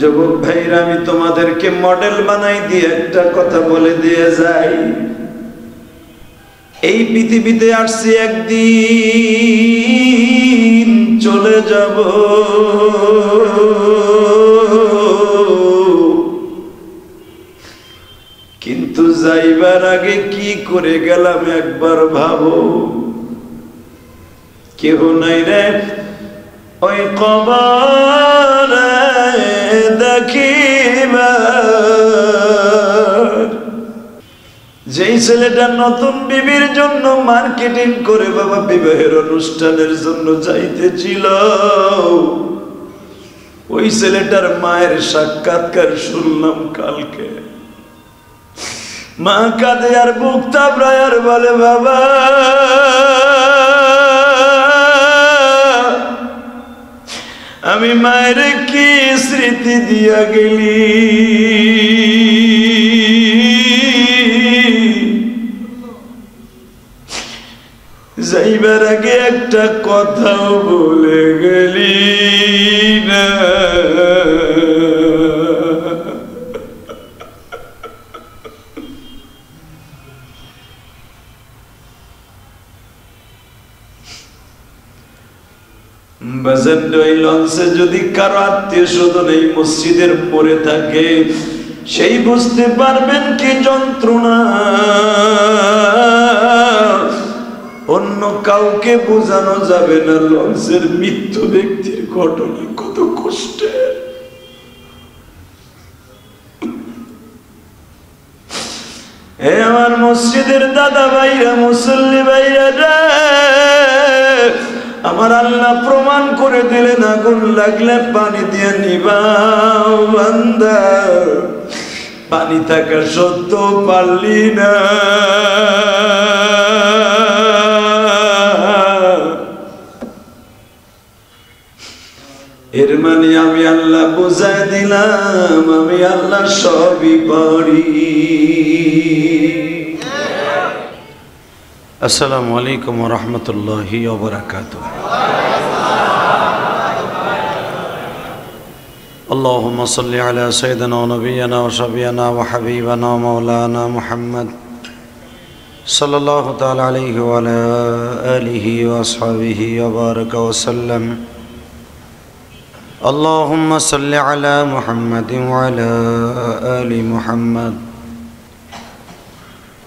যুবক ভাইরা, আমি তোমাদেরকে মডেল বানাই দিয়ে একটা কথা বলে দিয়ে যাই। এই পৃথিবীতে আসছি একদিন, চলে যাব। কিন্তু যাইবার আগে কি করে গেলাম একবার ভাবো। কেহ নাই রে, ওই কবর যেই ছেলেটা নতুন বিবির জন্য মার্কেটিং করে বাবা বিবাহের অনুষ্ঠানের জন্য যাইতেছিল, ওই ছেলেটার মায়ের সাক্ষাৎকার শুনলাম কালকে। মা কাঁদে আর বুক তাবড়ায় আর বলে, বাবা আমি মায়ের কি স্মৃতি দিয়া গেলি? যাইবার আগে একটা কথাও বলে গেলি না। লঞ্চে যদি কারও আত্মীয় স্বজন এই মসজিদের পরে থাকে, সেই বুঝতে পারবেন কি যন্ত্রণা। অন্য কাউকে বোঝানো যাবে না, লঞ্চের মৃত্যু ব্যক্তির ঘটনা কত কষ্টের। আমার মসজিদের দাদা ভাইরা, মুসল্লি ভাইরা আমার আল্লাহ প্রমাণ করে দিলেন আগুন লাগলে পানি দিয়ে নিবাও বান্দা। পানি থাকা সত্য পারলি না। এর মানে আমি আল্লাহ বুঝাই দিলাম, আমি আল্লাহ সবই পারি। السلام عليكم ورحمة الله وبركاته. اللهم صل على سيدنا ونبينا وشبينا وحبيبنا ومولانا محمد صلى الله تعالى عليه وعلى آله وأصحابه وبارك وسلم. اللهم صل على محمد وعلى آل محمد.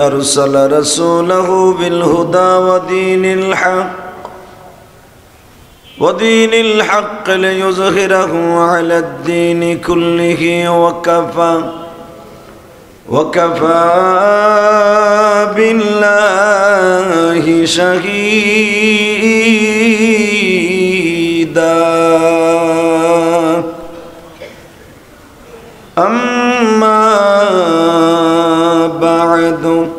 أرسل رسوله بالهدى ودين الحق ودين الحق ليظهره على الدين كله وكفى وكفى بالله شهيدا. أما بعد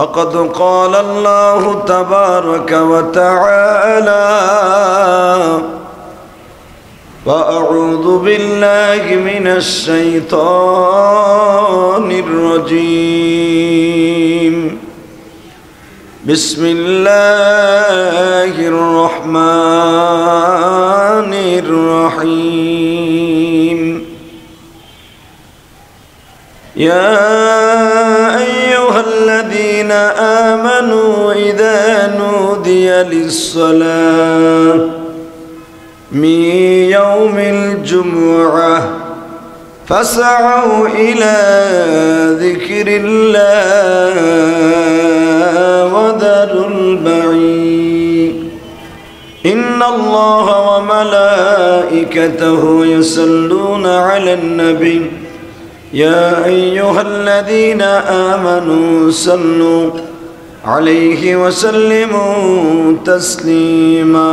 فقد قال الله تبارك وتعالى وأعوذ بالله من الشيطان الرجيم. بسم الله الرحمن الرحيم. يا آمنوا إذا نودي للصلاة من يوم الجمعة فاسعوا إلى ذكر الله وذروا البعيد إن الله وملائكته يصلون على النبي. يا أيها الذين آمنوا صلوا عليه وسلموا تسليما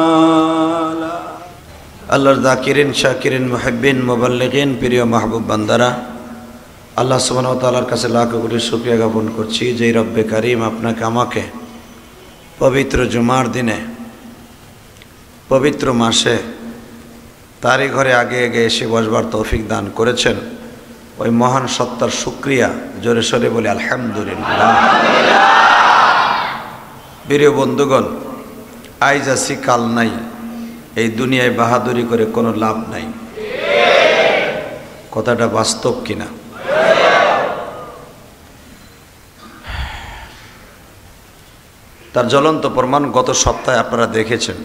আল্লাহর জাকিরিন শাকিরিন মুহিব্বিন মুবাল্লিগিন প্রিয় মাহবুব বান্দারা আল্লাহ সুবহানাহু ওয়া তাআলার কাছে লাখ কোটি শুকরিয়া জ্ঞাপন করছি যে রব্বে কারিম আপনাকে আমাকে পবিত্র জুমার দিনে পবিত্র মাসে তারই ঘরে আগে আগে এসে বসবার তৌফিক দান করেছেন ওই মহান সত্তার শুক্রিয়া জোরে সরে বলে আলহামদুলিল্লাহ প্রিয় বন্ধুগণ, আইজ আসি, কাল নাই। এই দুনিয়ায় বাহাদুরি করে কোনো লাভ নাই। কথাটা বাস্তব কিনা? তার জ্বলন্ত প্রমাণ গত সপ্তাহে আপনারা দেখেছেন।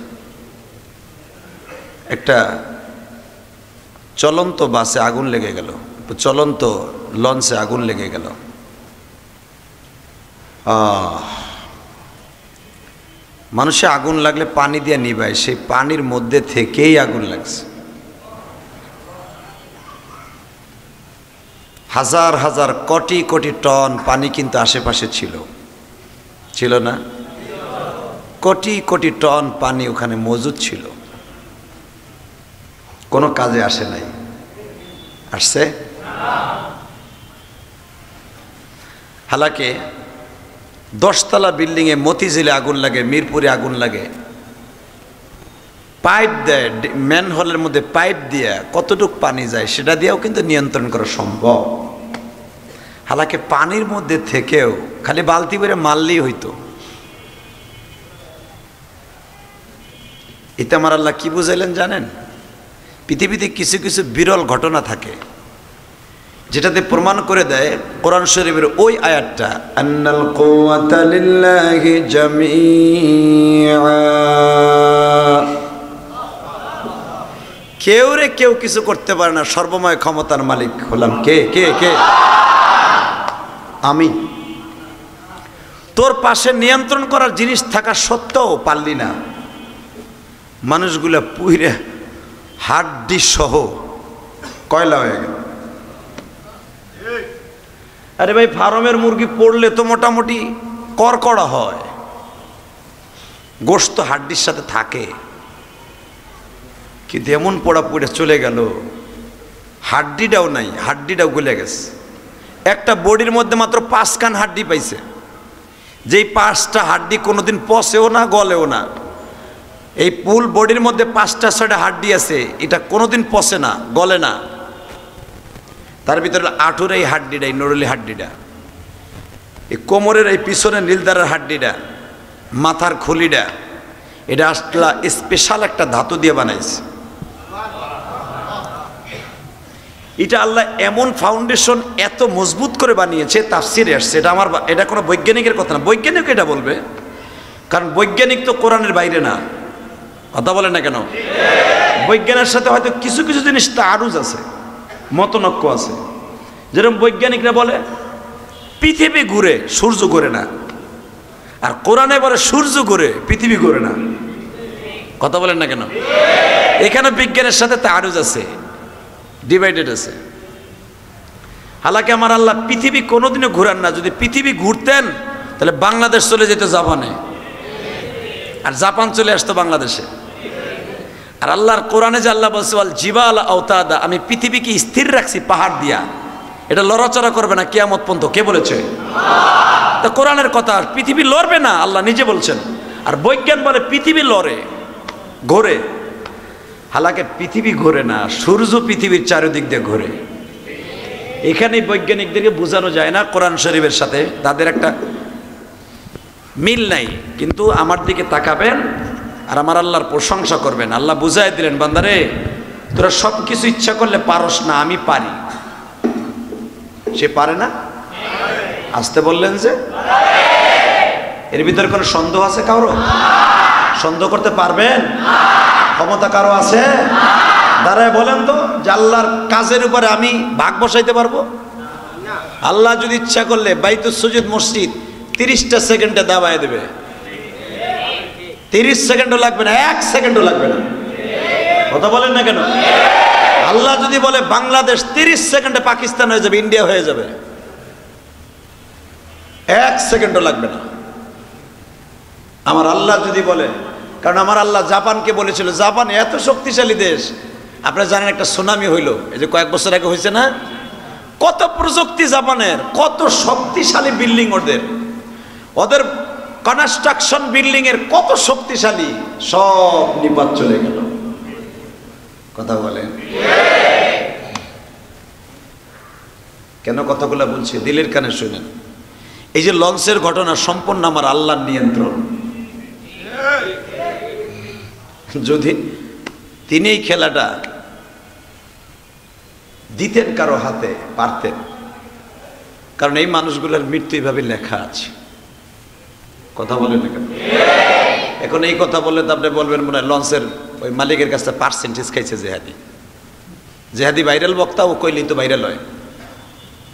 একটা চলন্ত বাসে আগুন লেগে গেল। চলন্ত লঞ্চে আগুন লেগে গেল। আহ! মানুষে আগুন লাগলে পানি দিয়ে নিবায়, সেই পানির মধ্যে থেকেই আগুন লাগছে। হাজার হাজার কোটি কোটি টন পানি কিন্তু আশেপাশে ছিল। ছিল না? কোটি কোটি টন পানি ওখানে মজুদ ছিল। কোনো কাজে আসে নাই। আসছে? হালাকে দশতলা বিল্ডিংয়ে মতিঝিলে আগুন লাগে, মিরপুরে আগুন লাগে। পাইপ দেয় ম্যান হলের মধ্যে পাইপ দিয়ে কতটুক পানি যায় সেটা দিয়েও কিন্তু নিয়ন্ত্রণ করা সম্ভব। হালাকে পানির মধ্যে থেকেও খালি বালতি করে মারলেই হইতো। এতে আমার আল্লাহ কি বুঝাইলেন জানেন? পৃথিবীতে কিছু কিছু বিরল ঘটনা থাকে। যেটাতে প্রমাণ করে দেয় কোরআন শরীফের ওই আয়াতটা, আন্নাল কেউ রে কেউ কিছু করতে পারে না, সর্বময় ক্ষমতার মালিক হলাম। কে কে কে? আমি। তোর পাশে নিয়ন্ত্রণ করার জিনিস থাকা সত্ত্বেও পারলি না। মানুষগুলা পুইরে হাড্ডি সহ কয়লা হয়ে গেল। আরে ভাই, ফার্মের মুরগি পড়লে তো মোটামুটি করকড়া হয়। গোস্ত হাড্ডির সাথে থাকে। কিন্তু এমন পোড়া পড়ে চলে গেল, হাড্ডিটাও নাই, হাড্ডিটাও গলে গেছে। একটা বডির মধ্যে মাত্র পাঁচ কান হাড্ডি পাইছে। যেই পাঁচটা হাড্ডি কোনোদিন পচেও না, গলেও না। এই পুল বডির মধ্যে পাঁচটা, ছয়টা হাড্ডি আছে, এটা কোনোদিন পচে না, গলে না। তার ভিতরে আঠুর এই হাড্ডিটা, এই নরলি হাড্ডিটা। এই কোমরের এই পিছনের নীলদারের হাড্ডিটা, মাথার খুলিটা, এটা আসলা স্পেশাল একটা ধাতু দিয়ে বানাইছে। এটা আল্লাহ এমন ফাউন্ডেশন এত মজবুত করে বানিয়েছে তাফসিরে আসছে এটা আমার এটা কোনো বৈজ্ঞানিকের কথা না। বৈজ্ঞানিক এটা বলবে, কারণ বৈজ্ঞানিক তো কোরআনের বাইরে না। কথা বলে না কেন? বৈজ্ঞানের সাথে হয়তো কিছু কিছু জিনিস তারুজ আছে। মতনক্য আছে। যেরকম বৈজ্ঞানিকরা বলে, পৃথিবী ঘুরে সূর্য ঘুরে না। আর কোরআনে বলে, সূর্য ঘুরে পৃথিবী ঘুরে না। কথা বলেন না কেন? এখানে বিজ্ঞানের সাথে তারুজ আছে ডিভাইডেড আছে। হালাকি আমার আল্লাহ পৃথিবী কোনোদিনও ঘুরান না। যদি পৃথিবী ঘুরতেন, তাহলে বাংলাদেশ চলে যেত জাপানে। আর জাপান চলে আসতো বাংলাদেশে। আর আল্লাহর কোরআনে যে আল্লাহ বলছে জিবাল আওতাদা আমি পৃথিবীকে স্থির রাখছি পাহাড় দিয়া। এটা লড়াচড়া করবে না কেয়ামত পর্যন্ত, কে বলেছে? তা কোরআনের কথা পৃথিবী লড়বে না, আল্লাহ নিজে বলছেন। আর বৈজ্ঞান বলে পৃথিবী লড়ে, ঘোরে। হালাকে পৃথিবী ঘোরে না, সূর্য পৃথিবীর চারিদিক দিয়ে ঘোরে। এখানে বৈজ্ঞানিকদেরকে বোঝানো যায় না কোরআন শরীফের সাথে, তাদের একটা মিল নাই। কিন্তু আমার দিকে তাকাবেন আর আমার আল্লাহর প্রশংসা করবেন। আল্লাহ বুঝাই দিলেন, বান্দারে, তোরা সব কিছু ইচ্ছা করলে পারস না, আমি পারি। সে পারে না? আসতে বললেন যে, এর ভিতরে কোনো সন্দেহ আছে কারও? সন্দেহ করতে পারবেন? ক্ষমতা কারও আছে? দাঁড়ায় বলেন তো, যে আল্লাহর কাজের উপরে আমি ভাগ বসাইতে পারব? আল্লাহ যদি ইচ্ছা করলে বাইতুল সুজিদ মসজিদ তিরিশটা সেকেন্ডে দাবায় দেবে। তিরিশ সেকেন্ডও লাগবে না, এক সেকেন্ডও লাগবে না। কথা বলেন না কেন? আল্লাহ যদি বলে বাংলাদেশ তিরিশ সেকেন্ডে পাকিস্তান হয়ে যাবে, ইন্ডিয়া হয়ে যাবে, এক সেকেন্ডও লাগবে না। আমার আল্লাহ যদি বলে, কারণ আমার আল্লাহ জাপানকে বলেছিল, জাপান এত শক্তিশালী দেশ, আপনারা জানেন একটা সুনামি হইল, এই যে কয়েক বছর আগে হয়েছে না? কত প্রযুক্তি জাপানের, কত শক্তিশালী বিল্ডিং ওদের। ওদের কনস্ট্রাকশন বিল্ডিং এর কত শক্তিশালী, সব নিপাত চলে গেল। কথা বলেন? কেন কথাগুলো বলছি? দিলের কানে শুনেন। এই যে লঞ্চের ঘটনা সম্পূর্ণ আমার আল্লাহর নিয়ন্ত্রণ। যদি তিনি এই খেলাটা দিতেন কারও হাতে, পারতেন। কারণ এই মানুষগুলোর মৃত্যু এইভাবে লেখা আছে। কথা বলেন এখন এই কথা বললে তো আপনি বলবেন মনে হয় লঞ্চের ওই মালিকের কাছে পার্সেন্টেজ খাইছে জেহাদি। জেহাদি ভাইরাল বক্তা, ও কইলেই তো ভাইরাল হয়।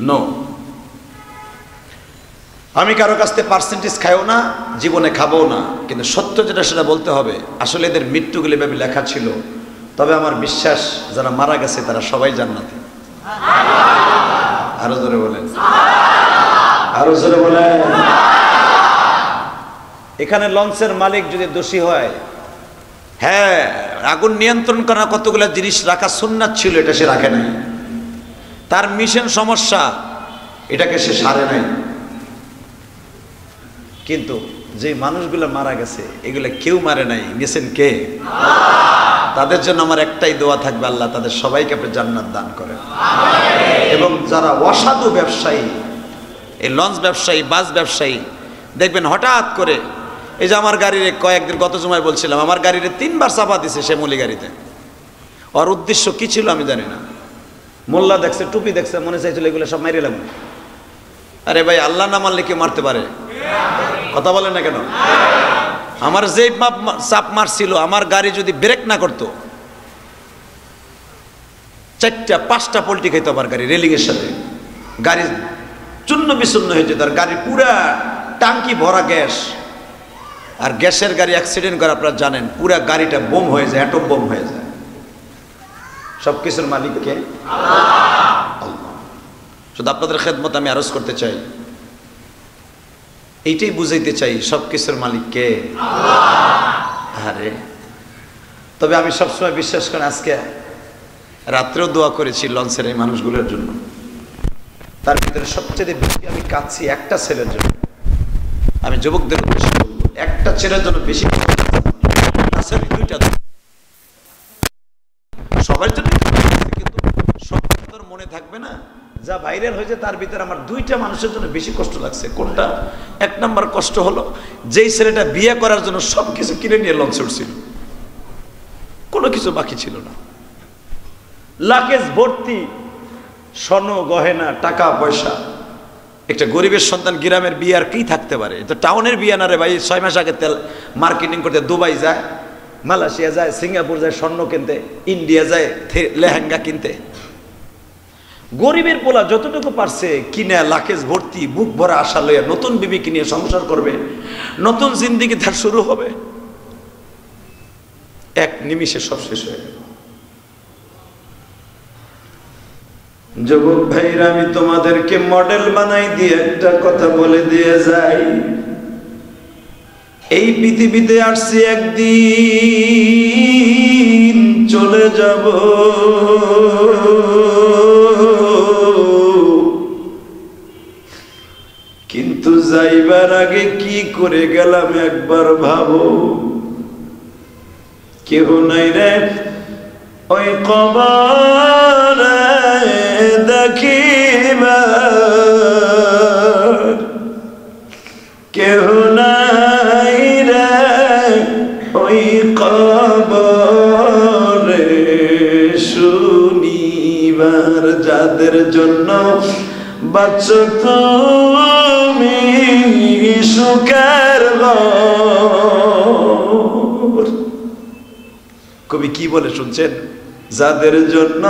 নো আমি কারও কাছ থেকে পার্সেন্টেজ খাইও না, জীবনে খাব না, কিন্তু সত্য যেটা সেটা বলতে হবে, আসলে এদের মৃত্যুগুলি ভাবে লেখা ছিল। তবে আমার বিশ্বাস, যারা মারা গেছে তারা সবাই জান্নাতি। আরও জোরে বলেন। আরও জোরে বলেন। এখানে লঞ্চের মালিক যদি দোষী হয় হ্যাঁ আগুন নিয়ন্ত্রণ করা কতগুলো জিনিস রাখা সুন্নাত ছিল, এটা সে রাখে নাই। তার মিশন সমস্যা, এটাকে সে সারে নাই। কিন্তু যে মানুষগুলো মারা গেছে, এগুলো কেউ মারে নাই। গেছেন কে? তাদের জন্য আমার একটাই দোয়া থাকবে, আল্লাহ তাদের সবাইকে আপনি জান্নাত দান করেন। এবং যারা অসাধু ব্যবসায়ী, এই লঞ্চ ব্যবসায়ী, বাস ব্যবসায়ী, দেখবেন হঠাৎ করে এই যে আমার গাড়ির কয়েকদিন, গত সময় বলছিলাম, আমার গাড়িতে তিনবার চাপা দিছে সে মলি গাড়িতে। ওর উদ্দেশ্য কি ছিল আমি জানি না। মোল্লা দেখছে, টুপি দেখছে, মনে চাইছিল এগুলো সব মেরে এলাম আরে ভাই, আল্লাহ না মারলে কেউ মারতে পারে? কথা বলে না কেন? আমার যেই মাপ চাপ মারছিল, আমার গাড়ি যদি ব্রেক না করতো, চারটা, পাঁচটা পোল্টি খাইতো আমার গাড়ি রেলিংয়ের সাথে। গাড়ি চূন্য বিচূন্ন হয়ে যেত, আর গাড়ি পুরা টাঙ্কি ভরা গ্যাস। আর গ্যাসের গাড়ি অ্যাক্সিডেন্ট করে আপনারা জানেন, পুরা গাড়িটা বোম হয়ে যায় অ্যাটম বোম হয়ে যায়। সব কিছুর মালিককে শুধু আপনাদের খেদমত আমি আরজ করতে চাই। এইটাই বুঝাইতে চাই সব কিছুর মালিককে আরে। তবে আমি সবসময় বিশ্বাস করি আজকে রাত্রেও দোয়া করেছি লঞ্চের এই মানুষগুলোর জন্য। তার ভিতরে সবচেয়ে বেশি আমি কাঁদছি একটা ছেলের জন্য। আমি যুবকদের একটা ছেলের জন্য বেশি সবার জন্য কিন্তু সব কথা তোর মনে থাকবে না। যা হয়েছে, তার ভিতরে আমার দুইটা মানুষের জন্য বেশি কষ্ট লাগছে। কোনটা? এক নম্বর কষ্ট হলো, যেই ছেলেটা বিয়ে করার জন্য সব কিছু কিনে নিয়ে লঞ্চ উঠছিল। কোনো কিছু বাকি ছিল না। লাকেজ ভর্তি, স্বর্ণ, গহেনা, টাকা, পয়সা। একটা গরিবের সন্তান গ্রামের বিয়ে আর কি থাকতে পারে? তো টাউনের বিয়ে না রে ভাই, ছয় মাস আগে তেল মার্কেটিং করতে দুবাই যায়, মালয়েশিয়া যায়, সিঙ্গাপুর যায়, স্বর্ণ কিনতে, ইন্ডিয়া যায় লেহেঙ্গা কিনতে। গরিবের পোলা যতটুকু পারছে কিনে, লাকেজ ভর্তি, বুক ভরা আশা লইয়া নতুন বিবি কিনে সংসার করবে, নতুন জিন্দিগি তার শুরু হবে। এক নিমিষে সব শেষ হয়ে গেল। যুবক ভাইরা, আমি তোমাদেরকে মডেল বানাই দিয়ে একটা কথা বলে দিয়ে যাই। এই পৃথিবীতে আসছি একদিন, চলে যাব। কিন্তু যাইবার আগে কি করে গেলাম একবার ভাবো। কেহ নাই রে, ওই কবরে দেখিবা কেহ নাই রে ওই কবরে শুনিবার, যাদের জন্য বাচ্চ তুমি সুখের। কবি কি বলে শুনছেন যাদের জন্য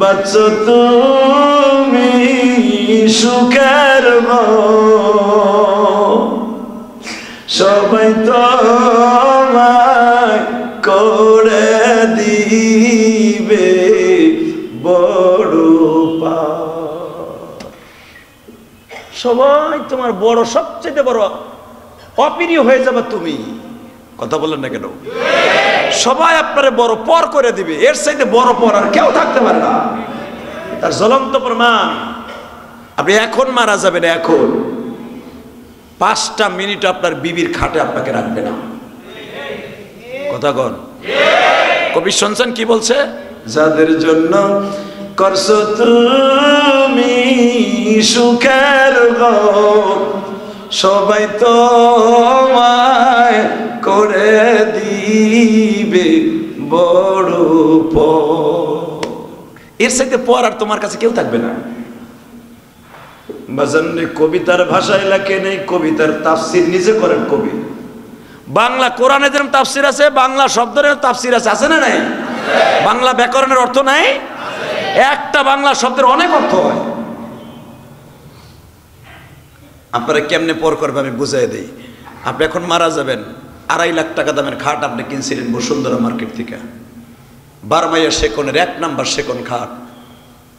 বাচ্চ তুমি সুখের। সবাই তোমায় করে দিবে বড় পার। সবাই তোমার বড় সবচেয়ে বড় অপ্রিয় হয়ে যাবে তুমি কথা বললেন না কেন? সবাই আপনারে বড় পর করে দিবে। এর সাইডে বড় পর আর কেউ থাকতে পারে না। তার জ্বলন্ত প্রমাণ। আপনি এখন মারা যাবেন, এখন। পাঁচটা মিনিট আপনার বিবির খাটে আপনাকে রাখবে না। কথা কন। কবি শুনছেন কি বলছে? যাদের জন্য করছ তুমি সুখের সবাই তোমায় করে দিবে বড় এর সাথে পর আর তোমার কাছে কেউ থাকবে না। বাজান কবিতার ভাষায় লেখে নেই, কবিতার তাফসির নিজে করেন কবি। বাংলা কোরআনে যেরকম তাফসির আছে, বাংলা শব্দের তাফসির আছে আছে না নাই? বাংলা ব্যাকরণের অর্থ নাই? একটা বাংলা শব্দের অনেক অর্থ হয়। আপনারা কেমনে পর করবে আমি বুঝাই দিই। আপনি এখন মারা যাবেন। আড়াই লাখ টাকা দামের খাট আপনি কিনছিলেন বসুন্ধরা মার্কেট থেকে। বারমাইয়া সেকনের এক নাম্বার সেকন খাট।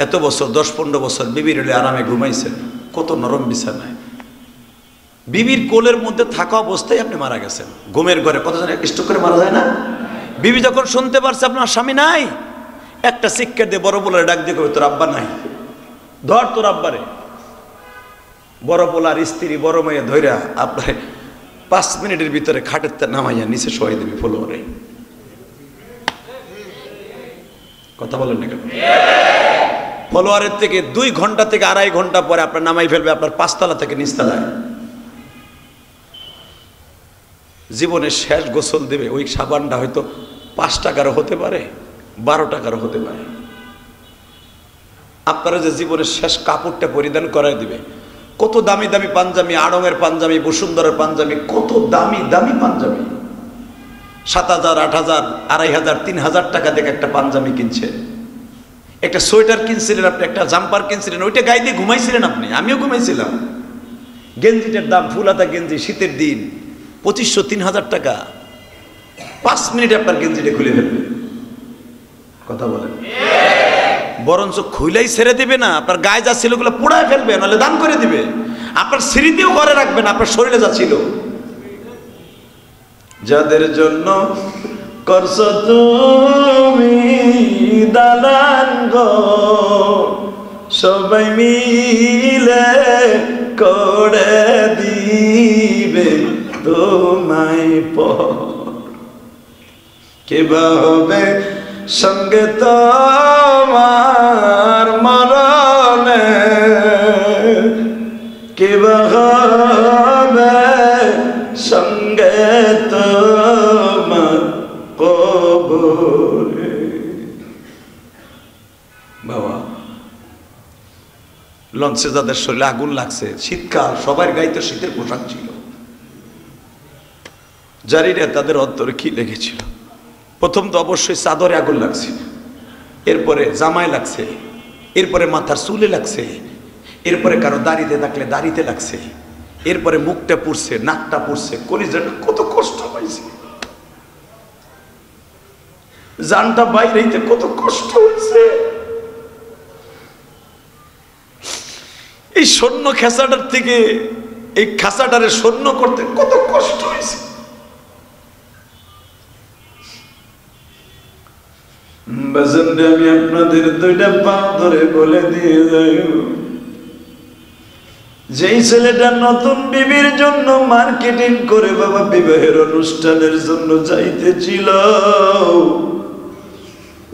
এত বছর, দশ পনেরো বছর বিবির আরামে ঘুমাইছেন। কত নরম বিছানায়। বিবির কোলের মধ্যে থাকা অবস্থায় আপনি মারা গেছেন। ঘুমের ঘরে কতজন স্ট্রোক করে মারা যায় না? বিবি যখন শুনতে পারছে আপনার স্বামী নাই, একটা শিক্ষা দিয়ে বড় বলার ডাক দিয়ে তোর আব্বা নাই? ধর তোর আব্বারে। বড় বলার স্ত্রী বড় মেয়ে ধৈরা আপনার পাঁচ মিনিটের ভিতরে খাটের তে নামাইয়া নিচে শোয়াই দেবে ফলোয়ারে। কথা বলেন না কেন? ফলোয়ারের থেকে দুই ঘণ্টা থেকে আড়াই ঘণ্টা পরে আপনার নামাই ফেলবে, আপনার পাঁচতলা থেকে নিচতলায়। জীবনের শেষ গোসল দেবে, ওই সাবানটা হয়তো পাঁচ টাকারও হতে পারে, বারো টাকারও হতে পারে। আপনারা যে জীবনের শেষ কাপড়টা পরিধান করাই দিবে কত দামি দামি পাঞ্জাবি, আড়ঙের পাঞ্জাবি, বসুন্ধরের পাঞ্জাবি, কত দামি দামি পাঞ্জাবি। সাত হাজার, আট হাজার, আড়াই হাজার, তিন হাজার টাকা দেখে একটা পাঞ্জাবি কিনছে। একটা সোয়েটার কিনছিলেন আপনি, একটা জাম্পার কিনছিলেন, ওইটা গায়ে দিয়ে ঘুমাইছিলেন আপনি, আমিও ঘুমাইছিলাম। গেঞ্জিটার দাম ফুলাতা গেঞ্জি, শীতের দিন, পঁচিশশো তিন হাজার টাকা। পাঁচ মিনিটে আপনার গেঞ্জিটা খুলে ফেলবে। কথা বলেন। বরঞ্চ খুইলাই ছেড়ে দিবে না, আপনার গায়ে যা ছিল ওগুলো পোড়ায় ফেলবে, নাহলে দান করে দিবে। আপনার স্মৃতিও ঘরে রাখবেন আপনার শরীরে যা ছিল। যাদের জন্য করছ তুমি দালান সবাই মিলে করে দিবে তোমায় পর কেবা হবে সঙ্গে তোমার মরণে কেবা হবে? সঙ্গে তোমার কবরে। বাবা, লঞ্চে যাদের শরীরে আগুন লাগছে, শীতকাল, সবার গাইতে শীতের পোশাক ছিল। জানি না তাদের অন্তরে কি লেগেছিল। প্রথম তো অবশ্যই চাদরে আগুন লাগছে। এরপরে জামায় লাগছে। এরপরে মাথার চুলে লাগছে। এরপরে কারও দাড়িতে থাকলে দাড়িতে লাগছে। এরপরে মুখটা পুড়ছে, নাকটা পুড়ছে। কলিজাটা কত কষ্ট পাইছে জানটা বাইরে কত কষ্ট হয়েছে। এই সৈন্য খেসাটার থেকে, এই খাসাটারে সৈন্য করতে কত কষ্ট হয়েছে। আমি আপনাদের দুইটা পা ধরে বলে দিয়ে যাই। যেই ছেলেটা নতুন বিবির জন্য মার্কেটিং করে বাবা বিবাহের অনুষ্ঠানের জন্য যাইতেছিল,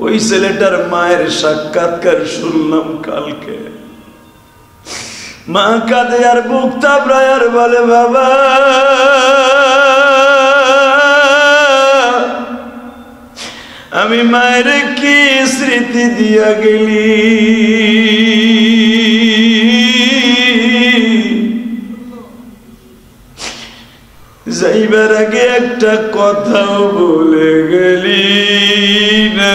ওই ছেলেটার মায়ের সাক্ষাৎকার শুনলাম কালকে। মা কাঁদে আর বুক তাবড়ায় আর বলে, বাবা আমি মায়ের কি স্মৃতি দিয়া গেলি? যাইবার আগে একটা কথাও বলে গেলি না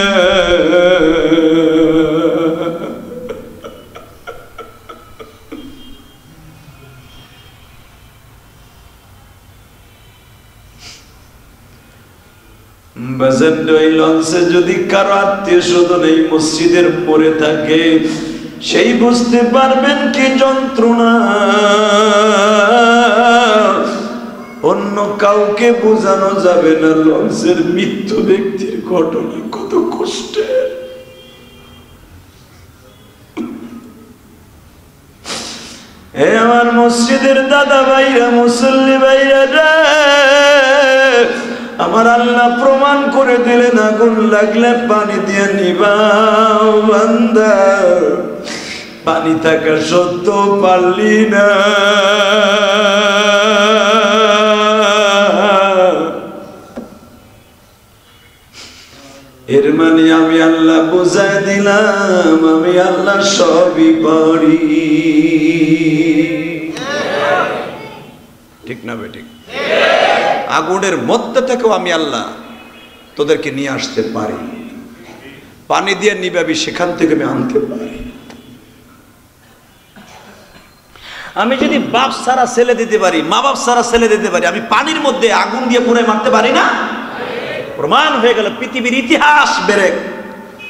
বাজান ওই লঞ্চে যদি কারও আত্মীয় স্বজন এই মসজিদের পরে থাকে, সেই বুঝতে পারবেন কি যন্ত্রণা। অন্য কাউকে বোঝানো যাবে না লঞ্চের মৃত্যু ব্যক্তির ঘটনা, কত কষ্টের। হে আমার মসজিদের দাদা ভাইরা, মুসল্লি ভাইরা আমার আল্লাহ প্রমাণ করে দিলেন, আগুন লাগলে পানি দিয়ে নিবাও পানি থাকা সত্ত্বেও পারলি না। এর মানে আমি আল্লাহ বোঝায় দিলাম, আমি আল্লাহ সবই পারি। ঠিক না বেঠিক? আগুনের মধ্যে থেকেও আমি আল্লাহ তোদেরকে নিয়ে আসতে পারি। পানি দিয়ে নিবাবি, সেখান থেকে আমি আনতে পারি। আমি যদি বাপ সারা ছেলে দিতে পারি, মা বাপ সারা ছেলে দিতে পারি, আমি পানির মধ্যে আগুন দিয়ে পুরে মারতে পারি না? প্রমাণ হয়ে গেল, পৃথিবীর ইতিহাস বেরেক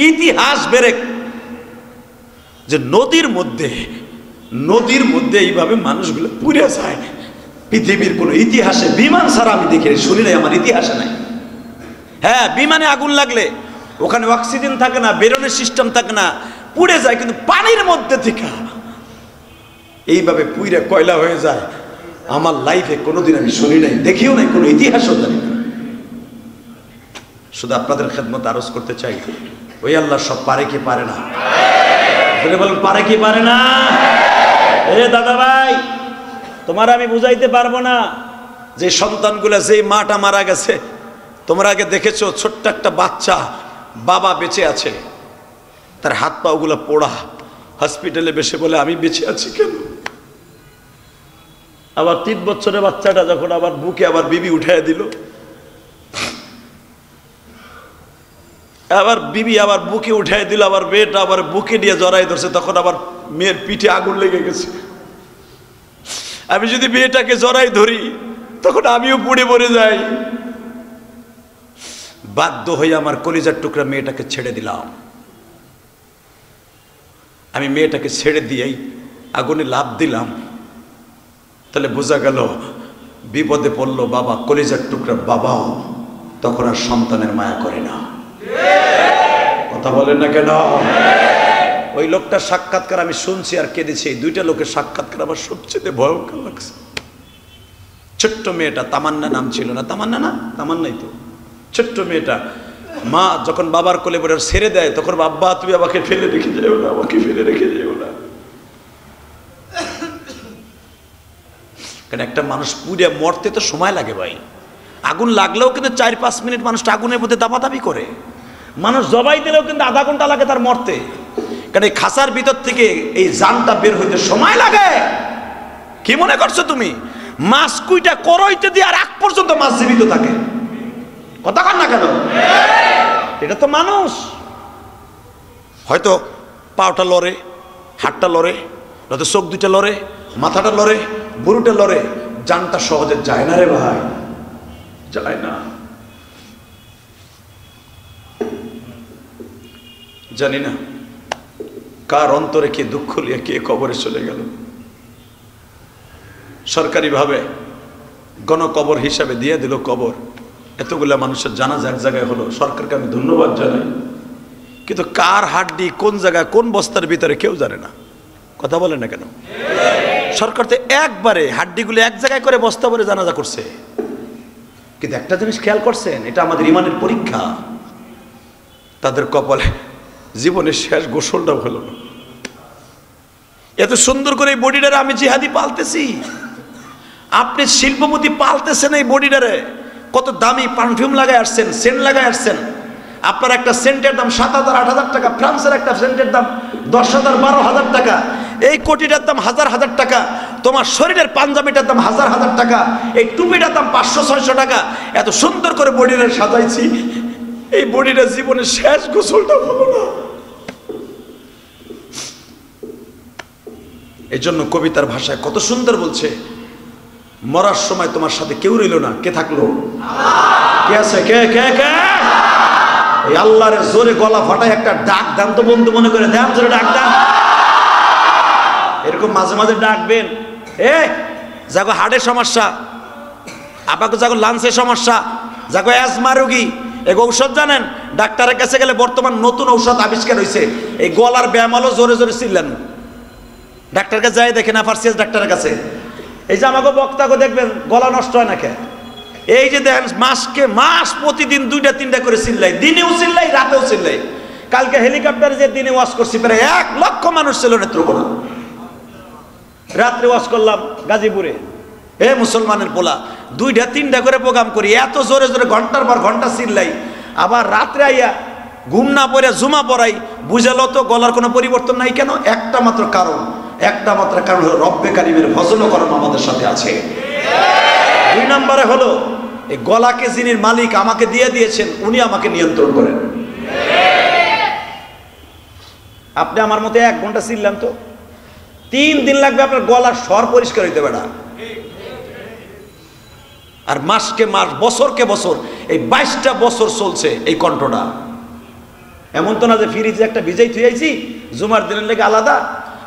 ইতিহাস বেরেক যে নদীর মধ্যে নদীর মধ্যে এইভাবে মানুষগুলো পুড়ে যায়। পৃথিবীর কোনো ইতিহাসে বিমান ছাড়া আমি দেখি শুনি নাই, আমার ইতিহাসে নাই। হ্যাঁ বিমানে আগুন লাগলে, ওখানে অক্সিজেন থাকে না, বেরোনের সিস্টেম থাকে না, পুড়ে যায়, কিন্তু পানির মধ্যে থেকে। এইভাবে পুইরে কয়লা হয়ে যায়, আমার লাইফে কোনোদিন আমি শুনি নাই, দেখিও নাই, কোনো ইতিহাসও জানি না। শুধু আপনাদের খেদমত আরজ করতে চাই, ওই আল্লাহ সব পারে কি পারে না? বলেন, পারে কি পারে না? এ দাদা তোমার আমি বুঝাইতে পারব না। যে সন্তানগুলো যেই মাটা মারা গেছে, তোমরা আগে দেখেছ ছোট্ট একটা বাচ্চা, বাবা বেঁচে আছে। তার হাত পা ওগুলো পোড়া। হসপিটালে বেসে বলে, আমি বেঁচে আছি কেন? আবার তিন বছরের বাচ্চাটা যখন আবার বুকে আবার বিবি উঠাই দিল। আবার বিবি আবার বুকে উঠাই দিল, আবার মেয়েটা আবার বুকে নিয়ে জড়াই ধরছে, তখন আবার মেয়ের পিঠে আগুন লেগে গেছে। আমি যদি মেয়েটাকে জড়াই ধরি, তখন আমিও পুড়ে মরে যাই। বাধ্য হয়ে আমার কলিজার টুকরা মেয়েটাকে ছেড়ে দিলাম। আমি মেয়েটাকে ছেড়ে দিয়েই আগুনে লাভ দিলাম। তাহলে বোঝা গেল, বিপদে পড়ল বাবা, কলিজার টুকরা বাবাও তখন আর সন্তানের মায়া করে না। কথা বলেন না কেন? ওই লোকটার সাক্ষাৎকার আমি শুনছি আর কেঁদেছি। এই দুইটা লোকের সাক্ষাৎকার আমার সবচেয়ে ভয়ঙ্কর লাগছে। ছোট্ট মেয়েটা তামান্না নাম ছিল না? তামান্না না? তামান্নাই তো। ছোট্ট মেয়েটা, মা যখন বাবার কোলে পড়ে ছেড়ে দেয়, তখন বাবা তুমি আমাকে ফেলে রেখে যাও না, আমাকে ফেলে রেখে যাও না। কারণ একটা মানুষ পুড়ে মরতে তো সময় লাগে ভাই। আগুন লাগলেও কিন্তু চার পাঁচ মিনিট মানুষটা আগুনের মধ্যে দাপাদাপি করে। মানুষ জবাই দিলেও কিন্তু আধা ঘণ্টা লাগে তার মরতে। কারণ এই খাসার ভিতর থেকে এই জানটা বের হইতে সময় লাগে। কি মনে করছ তুমি? মাছ কুইটা করইতে দিয়ে আর এক পর্যন্ত মাছ জীবিত থাকে। কথা কর না কেন? এটা তো মানুষ। হয়তো পাওটা লড়ে, হাতটা লড়ে, নয়তো চোখ দুইটা লড়ে, মাথাটা লড়ে বুড়ুটা লড়ে, জানটা সহজে যায় না রে ভাই। যায় না। জানি না। কার অন্তরে কে দুঃখ নিয়ে কে কবরে চলে গেল? সরকারিভাবে গণকবর হিসাবে দিয়ে দিল কবর। এতগুলা মানুষের জানাজা এক জায়গায় হলো, সরকারকে আমি ধন্যবাদ জানাই। কিন্তু কার হাড্ডি, কোন জায়গায় কোন বস্তার ভিতরে কেউ জানে না। কথা বলে না কেন? সরকার তো একবারে হাড্ডিগুলো এক জায়গায় করে বস্তা ভরে জানাজা করছে। কিন্তু একটা জিনিস খেয়াল করছেন, এটা আমাদের ইমানের পরীক্ষা। তাদের কপালে জীবনের শেষ গোসলটাও হলো না। এত সুন্দর করে এই বডিটারে আমি জিহাদি পালতেছি। আপনি শিল্পপতি পালতেছেন এই বডিটারে। কত দামি পারফিউম লাগাই আসছেন সেন্ট লাগাই আসছেন। আপনার একটা সেন্টের দাম সাত হাজার, আট হাজার টাকা, ফ্রান্সের একটা সেন্টের দাম দশ হাজার, বারো হাজার টাকা। এই কোটিটার দাম হাজার হাজার টাকা। তোমার শরীরের পাঞ্জাবিটার দাম হাজার হাজার টাকা। এই টুপিটার দাম পাঁচশো, ছয়শো টাকা। এত সুন্দর করে বডিটা সাজাইছি। এই বডিটা জীবনের শেষ গোসলটা হলো না। এই জন্য কবিতার ভাষায় কত সুন্দর বলছে, মরার সময় তোমার সাথে কেউ রইল না, কে থাকল? কে আছে? কে কে কে? এই আল্লাহর জোরে গলা ফাটায় একটা ডাক দেন তো বন্ধু মনে করে, দেন জোরে ডাক দেন। এরকম মাঝে মাঝে ডাকবেন। এ, যাগো হার্টের সমস্যা, আপাকে যাগো লাঞ্চের সমস্যা, যাগো অ্যাজমা রোগী এক ঔষধ জানেন? ডাক্তারের কাছে গেলে বর্তমান নতুন ঔষধ আবিষ্কার হয়েছে এই গলার ব্যায়াম হলো জোরে জোরে চিল্লেন। ডাক্তার কাছে যাই দেখে না ফার্সিয়াস ডাক্তারের কাছে। এই যে আমাকে বক্তাকে দেখবেন, গলা নষ্ট হয় না এই যে দেখেন, মাসকে মাস প্রতিদিন দুইটা, তিনটা করে চিল্লাই। দিনেও চিল্লাই, রাতেও চিল্লাই। কালকে হেলিকপ্টারে যে দিনে ওয়াশ করছি, প্রায় এক লক্ষ মানুষ ছিল নেত্রকোনা রাত্রে ওয়াশ করলাম গাজীপুরে। এ মুসলমানের পোলা, দুইটা, তিনটা করে প্রোগ্রাম করি, এত জোরে জোরে ঘণ্টার পর ঘণ্টা চিল্লাই। আবার রাত্রে আইয়া ঘুম না পড়ে, জুমা পড়াই, বুঝালো তো গলার কোনো পরিবর্তন নাই কেন? একটা মাত্র কারণ একটা মাত্র কারণ হলো রব্বে কারিমের ভজন কর্ম আমাদের সাথে আছে। দুই নম্বরে হলো, এই গলাকে যিনি মালিক আমাকে দিয়ে দিয়েছেন, উনি আমাকে নিয়ন্ত্রণ করেন। আপনি আমার মতো এক ঘণ্টা চিনলাম তো? তিন দিন লাগবে আপনার গলার স্বর পরিষ্কার হইতে বেড়া আর মাসকে মাস, বছরকে বছর, এই বাইশটা বছর চলছে এই কণ্ঠটা। এমন তো না যে ফ্রিজে একটা ভিজাই আইছি, জুমার দিনের লেগে আলাদা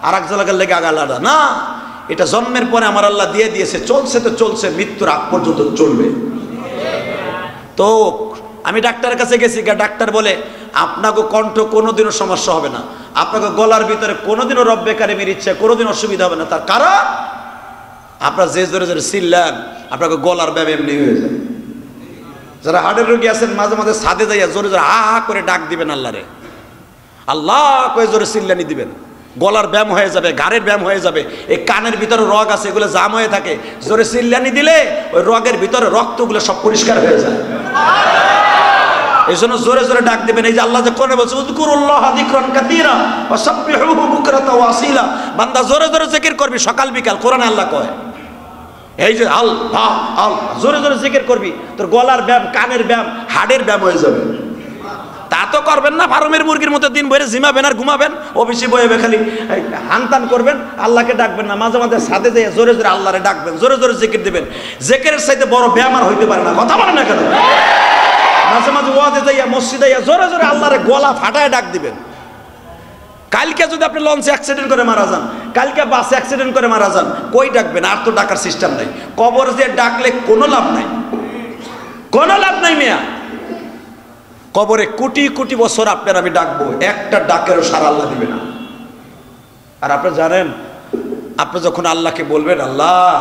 আর এক জায়গার লেগে আলাদা না, এটা জন্মের পরে আমার আল্লাহ দিয়ে দিয়েছে। চলছে তো চলছে, মৃত্যুর আগ পর্যন্ত চলবে। তো আমি ডাক্তারের কাছে গেছি ডাক্তার বলে, আপনাকে কণ্ঠ কোনোদিনও সমস্যা হবে না। আপনাকে গলার ভিতরে কোনোদিনও রব বেকারিমির ইচ্ছে কোনোদিন অসুবিধা হবে না। তার কারণ, আপনার যে জোরে জোরে চিল্লান, আপনাকে গলার ব্যায়াম এমনি হয়ে যায়। যারা হার্টের রোগী আছেন, মাঝে মাঝে সাদে যাইয়া জোরে জোরে হা হা করে ডাক দিবেন আল্লাহরে। আল্লাহ কয়ে জোরে চিল্লানি দিবেন। গলার ব্যায়াম হয়ে যাবে, ঘাড়ের ব্যায়াম হয়ে যাবে, এই কানের ভিতরে রগ আছে, এগুলো জাম হয়ে থাকে, জোরে চিল্লানি দিলে ওই রগের ভিতরে রক্তগুলো সব পরিষ্কার হয়ে যায়। এই জন্য জোরে জোরে ডাক দেবেন, এই যে আল্লাহ যে করে বলছে উযকুরুল্লাহ যিকরান কাসীরা ওয়া সাব্বিহুহু বুকরাতা ওয়া আসীলা। বান্দা জোরে জোরে জিকির করবি, সকাল, বিকাল, কোরআনে আল্লাহ কয়। এই যে আল আল, জোরে জোরে জিকির করবি, তোর গলার ব্যায়াম, কানের ব্যায়াম, হাড়ের ব্যায়াম হয়ে যাবে। তা করবেন না, ফার্মের মুরগির মতো দিন বইরে জিমাবেন আর ঘুমাবেন অফিসে বয়ে খালি হানতান করবেন, আল্লাহকে ডাকবেন না, মাঝে মাঝে সাথে যেয়ে জোরে জোরে আল্লাহরে ডাকবেন, জোরে জোরে জিকির দেবেন। জেকেরের সাইতে বড় ব্যায়াম হইতে পারে না, কথা বলে না কেন? মাঝে মাঝে ওয়াদে যাইয়া, মসজিদে জোরে জোরে আল্লাহরে গলা ফাটায় ডাক দিবেন। কালকে যদি আপনি লঞ্চে অ্যাক্সিডেন্ট করে মারা যান, কালকে বাসে অ্যাক্সিডেন্ট করে মারা যান, কই ডাকবেন? আর তো ডাকার সিস্টেম নাই। কবর যে ডাকলে কোনো লাভ নাই। কোনো লাভ নাই মিয়া। কবরে কোটি কোটি বছর আপনার আমি ডাকবো, একটা ডাকেরও সারা আল্লাহ দিবে না। আর আপনি জানেন, আপনি যখন আল্লাহকে বলবেন, আল্লাহ,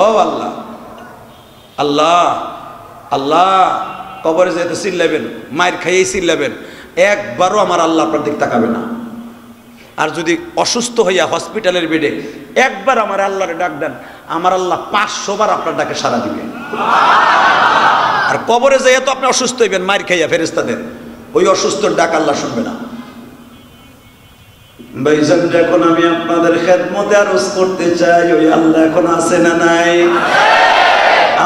ও আল্লাহ আল্লাহ আল্লাহ, কবরে যেতে চিল্লাবেন, মায়ের খাইয়েই চিল্লাবেন, একবারও আমার আল্লাহ আপনার দিক তাকাবে না। আর যদি অসুস্থ হইয়া হসপিটালের বেডে একবার আমার আল্লাহরে ডাক দেন, আমার আল্লাহ পাঁচশো বার আপনার ডাকে সারা দিবে। আর কবরে যাইয়া তো আপনি অসুস্থ হইবেন মায়ের খাইয়া ফেরেস্তাদের ওই অসুস্থ ডাক আল্লাহ শুনবে না। ভাইজান এখন আমি আপনাদের খেদমতে আরজ করতে চাই, ওই আল্লাহ এখন আছে না নাই?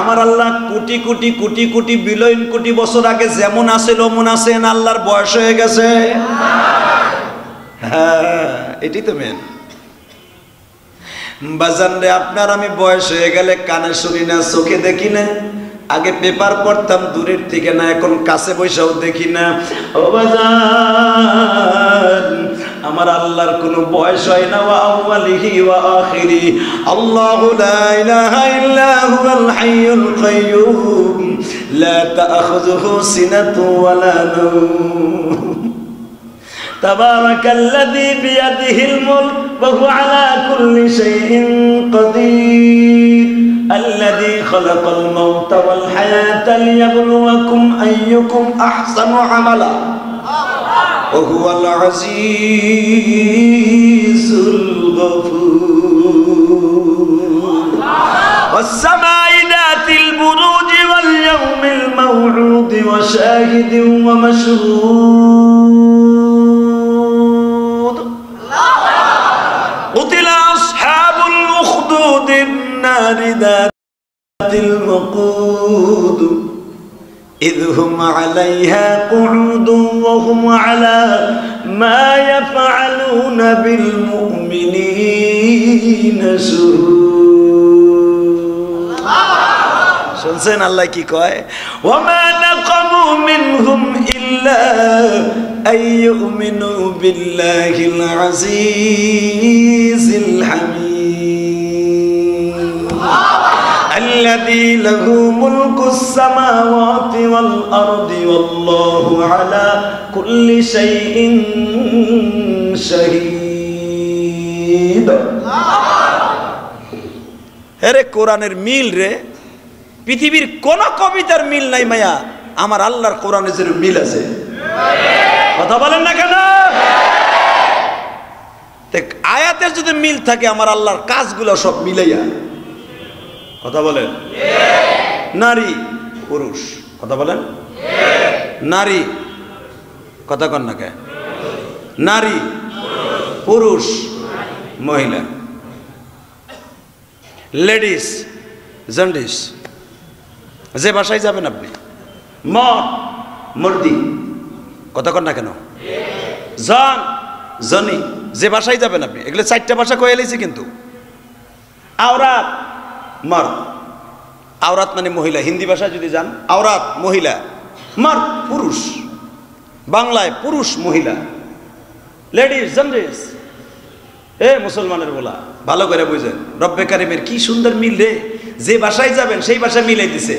আমার আল্লাহ কোটি কোটি কোটি কোটি বিলিয়ন কোটি বছর আগে যেমন আছে অমন আছেন আল্লাহর বয়স হয়ে গেছে? হ্যাঁ এটি তো মেন বাজান রে, আপনার আমি বয়স হয়ে গেলে কানে শুনি না, চোখে দেখি না। আগে পেপার পড়তাম দূরের থেকে না এখন কাছে বৈশাও দেখি না ও বাজান আমার আল্লাহর কোনো বয়স হয় না ওয়া আউয়ালিহি ওয়া আখিরি আল্লাহু লা ইলাহা ইল্লা হুয়াল হাইয়ুল কাইয়্যুম লা তা'খুযুহু সিনাতু ওয়া লা নাওম تبارك الذي بيده الملك وهو على كل شيء قدير الذي خلق الموت والحياة ليبلوكم أيكم أحسن عملا. وهو العزيز الغفور. والسماء ذات البروج واليوم الموعود وشاهد ومشهود. ذات الوقود إذ هم عليها قعود وهم على ما يفعلون بالمؤمنين شهود শুনছেন আল্লাহ কি কয় ওমা নাকামু মিনহুম ইল্লা আইয়ুমিনু বিল্লাহিল আজিজিল হামিদ الذي له ملك السماوات والأرض والله على كل شيء شهيد হেরে কোরআনের মিল রে পৃথিবীর কোন কবিতার মিল নাই মায়া আমার আল্লাহর কোরআনের যে মিল আছে কথা বলেন না কেন দেখ, আয়াতের যদি মিল থাকে আমার আল্লাহর কাজগুলো সব মিলাইয়া কথা বলেন? নারী, পুরুষ। কথা বলেন? নারী, কথা কন না কে? নারী, পুরুষ, মহিলা। লেডিস জন্ডিস যে বাসায় যাবেন আপনি, মদ মর্দি কথা কন না কেন? জন, জনি, যে বাসায় যাবেন আপনি, এগুলো চারটা ভাষা কয়ে এলেছি কিন্তু। আওরাত মার আওরাত মানে মহিলা, হিন্দি ভাষায় যদি যান, আওরাত মহিলা, মার্দ পুরুষ, বাংলায় পুরুষ মহিলা, লেডিস, জেন্টস। এ মুসলমানের বলা, ভালো করে বুঝেন। রব্বে কারিমের কি সুন্দর মিল রে, যে ভাষায় যাবেন, সেই ভাষায় মিলাই দিছে